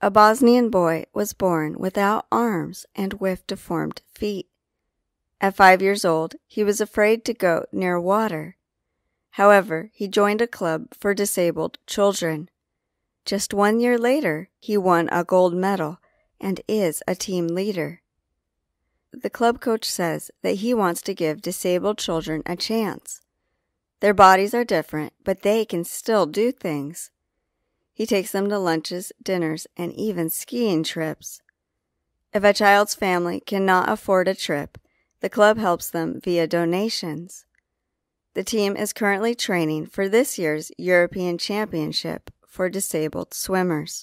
A Bosnian boy was born without arms and with deformed feet. At five years old, he was afraid to go near water. However, he joined a club for disabled children. Just one year later, he won a gold medal and is a team leader. The club coach says that he wants to give disabled children a chance. Their bodies are different, but they can still do things. He takes them to lunches, dinners, and even skiing trips. If a child's family cannot afford a trip, the club helps them via donations. The team is currently training for this year's European Championship for disabled swimmers.